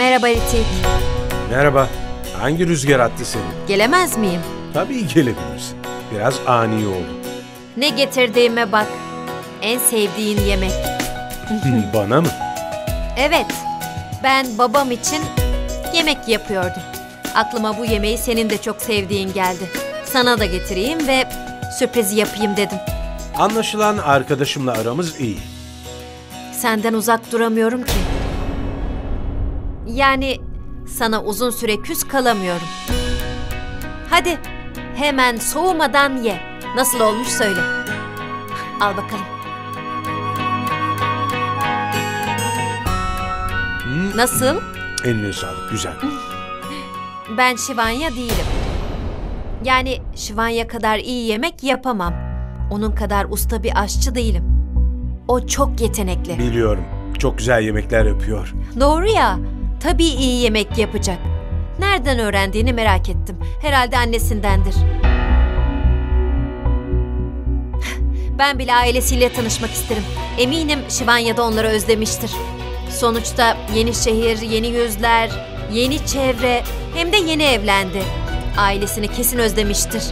Merhaba Ritik. Merhaba. Hangi rüzgar attı seni? Gelemez miyim? Tabii gelebilirsin. Biraz ani oldu. Ne getirdiğime bak. En sevdiğin yemek. Bana mı? Evet. Ben babam için yemek yapıyordum. Aklıma bu yemeği senin de çok sevdiğin geldi. Sana da getireyim ve sürprizi yapayım dedim. Anlaşılan arkadaşımla aramız iyi. Senden uzak duramıyorum ki. Yani sana uzun süre küs kalamıyorum. Hadi hemen soğumadan ye. Nasıl olmuş söyle. Al bakalım. Nasıl? Eline sağlık. Güzel. Ben Şivanya değilim. Yani Şivanya kadar iyi yemek yapamam. Onun kadar usta bir aşçı değilim. O çok yetenekli. Biliyorum. Çok güzel yemekler yapıyor. Doğru ya. Tabii iyi yemek yapacak. Nereden öğrendiğini merak ettim. Herhalde annesindendir. Ben bile ailesiyle tanışmak isterim. Eminim Şivanya da onları özlemiştir. Sonuçta yeni şehir, yeni yüzler, yeni çevre hem de yeni evlendi. Ailesini kesin özlemiştir.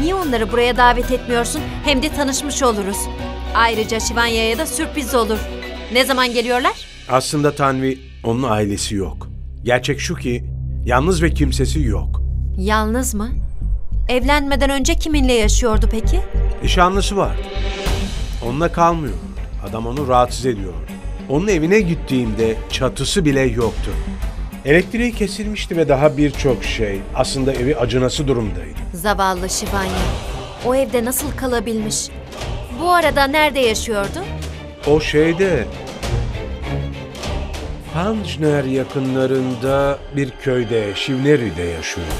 Niye onları buraya davet etmiyorsun? Hem de tanışmış oluruz. Ayrıca Şivanya'ya da sürpriz olur. Ne zaman geliyorlar? Aslında Tanvi onun ailesi yok. Gerçek şu ki yalnız ve kimsesi yok. Yalnız mı? Evlenmeden önce kiminle yaşıyordu peki? Nişanlısı var. Onunla kalmıyor. Adam onu rahatsız ediyor. Onun evine gittiğimde çatısı bile yoktu. Elektriği kesilmişti ve daha birçok şey. Aslında evi acınası durumdaydı. Zavallı Şivanya. O evde nasıl kalabilmiş? Bu arada nerede yaşıyordu? O şeyde... Panjner yakınlarında bir köyde, Şivneri'de yaşıyordu.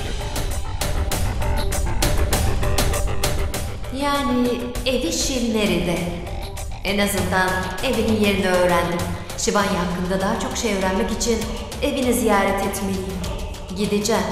Yani evi Şivneri'de. En azından evinin yerini öğrendim. Şivanya hakkında daha çok şey öğrenmek için evini ziyaret etmeliyim. Gideceğim.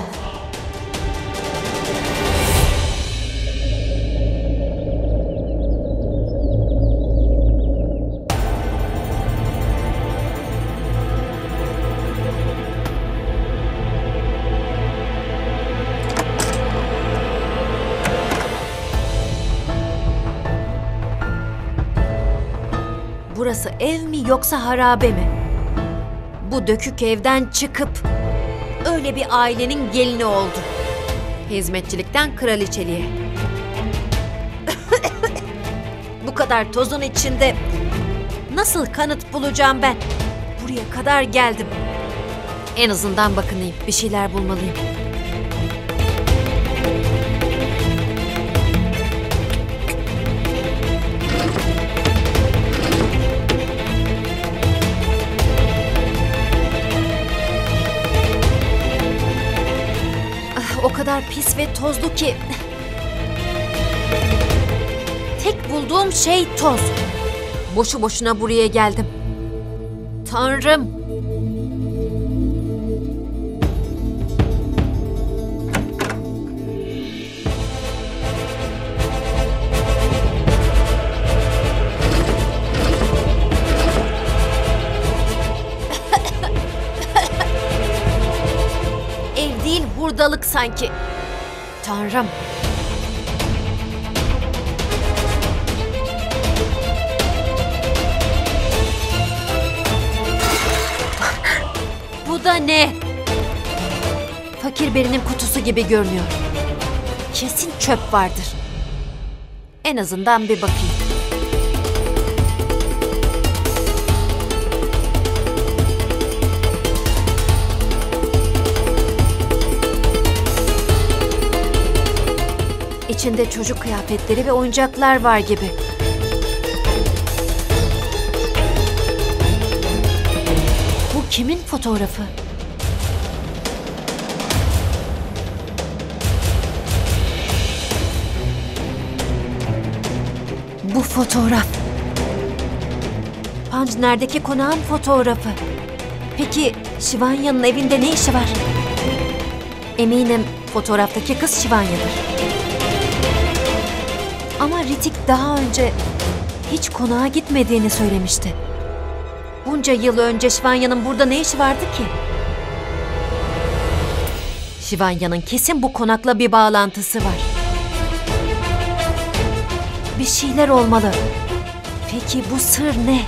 Burası ev mi yoksa harabe mi? Bu dökük evden çıkıp öyle bir ailenin gelini oldu. Hizmetçilikten kraliçeliğe. Bu kadar tozun içinde nasıl kanıt bulacağım ben? Buraya kadar geldim. En azından bakınayım, bir şeyler bulmalıyım. Pis ve tozlu ki... Tek bulduğum şey toz. Boşu boşuna buraya geldim. Tanrım! Ev değil hurdalık sanki. Tanrım. Bu da ne? Fakir birinin kutusu gibi görünüyor. Kesin çöp vardır. En azından bir bakayım. İçinde çocuk kıyafetleri ve oyuncaklar var gibi. Bu kimin fotoğrafı? Bu fotoğraf. Panjner'deki konağın fotoğrafı. Peki Şivanya'nın evinde ne işi var? Eminim fotoğraftaki kız Şivanya'dır. Ama Ritik daha önce hiç konağa gitmediğini söylemişti. Bunca yıl önce Şivanya'nın burada ne işi vardı ki? Şivanya'nın kesin bu konakla bir bağlantısı var. Bir şeyler olmalı. Peki bu sır ne?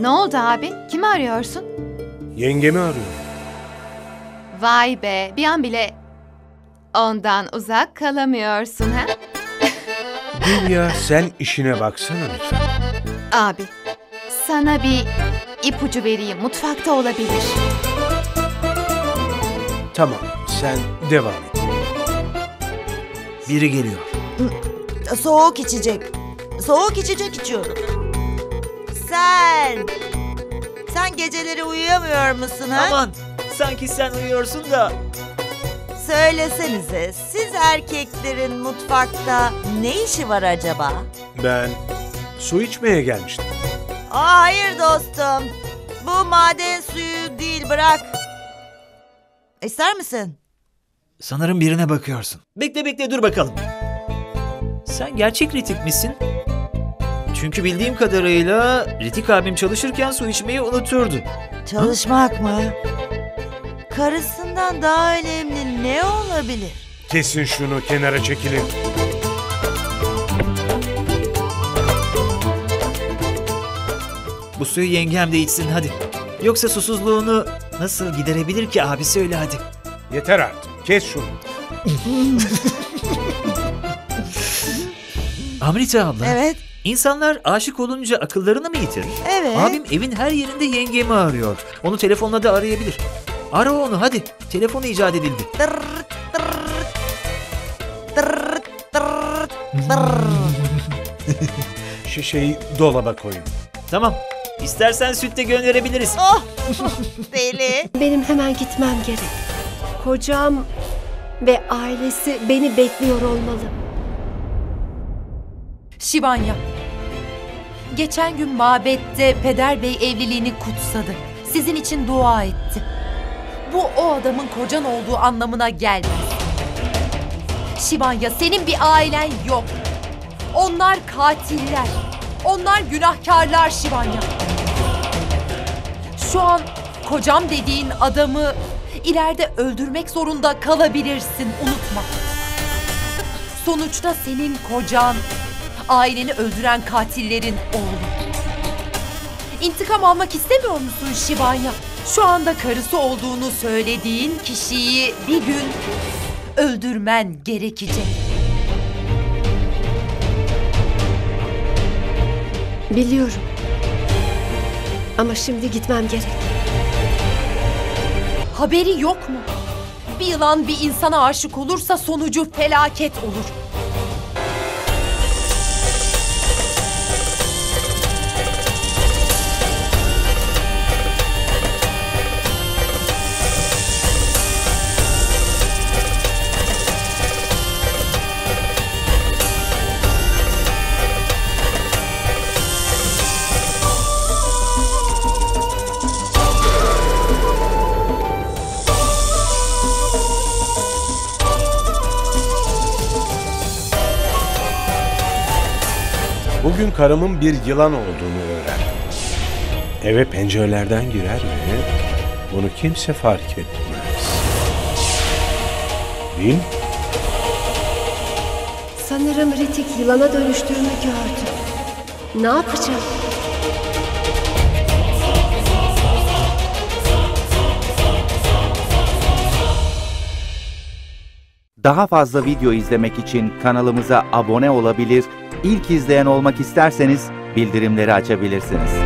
Ne oldu abi? Kimi arıyorsun? Yengemi arıyorum. Vay be, bir an bile ondan uzak kalamıyorsun ha? Dünya sen işine baksana lütfen. Abi, sana bir ipucu vereyim. Mutfakta olabilir. Tamam sen devam et. Biri geliyor. Soğuk içecek. Soğuk içecek içiyorum. Sen geceleri uyuyamıyor musun ha? Aman sanki sen uyuyorsun da. Söylesenize siz erkeklerin mutfakta ne işi var acaba? Ben su içmeye gelmiştim. Aa, hayır dostum. Bu maden suyu değil bırak. İster misin? Sanırım birine bakıyorsun. Bekle bekle dur bakalım. Sen gerçek Ritik misin? Çünkü bildiğim kadarıyla Ritik abim çalışırken su içmeyi unuturdu. Çalışmak mı? Karısından daha önemli ne olabilir? Kesin şunu kenara çekilin. Bu suyu yengem de içsin hadi. Yoksa susuzluğunu nasıl giderebilir ki abi söyle hadi. Yeter artık. Kes şunu. Amrita abla. Evet, İnsanlar aşık olunca akıllarını mı yitirir? evet. Abim evin her yerinde yengemi arıyor. Onu telefonla da arayabilir. Ara onu hadi. Telefonu icat edildi. Tırırt. Şişeyi dolaba koyun. Tamam. İstersen süt de gönderebiliriz. Oh! Deli. Benim hemen gitmem gerek. Kocam ve ailesi beni bekliyor olmalı. Şivanya. Geçen gün mabette Peder Bey evliliğini kutsadı. Sizin için dua etti. Bu o adamın kocan olduğu anlamına gelmez. Şivanya senin bir ailen yok. Onlar katiller. Onlar günahkarlar Şivanya. Şu an kocam dediğin adamı ileride öldürmek zorunda kalabilirsin unutma. Sonuçta senin kocan aileni öldüren katillerin oğlu. İntikam almak istemiyor musun Şivanya? Şu anda karısı olduğunu söylediğin kişiyi bir gün öldürmen gerekecek. Biliyorum. Ama şimdi gitmem gerek. Haberi yok mu? Bir yılan bir insana aşık olursa sonucu felaket olur. Bugün karımın bir yılan olduğunu öğrendim. Eve pencerelerden girer ve bunu kimse fark etmez. Değil mi? Sanırım Ritik yılana dönüştüğümü gördü. Ne yapacağım? Daha fazla video izlemek için kanalımıza abone olabilir, ilk izleyen olmak isterseniz bildirimleri açabilirsiniz.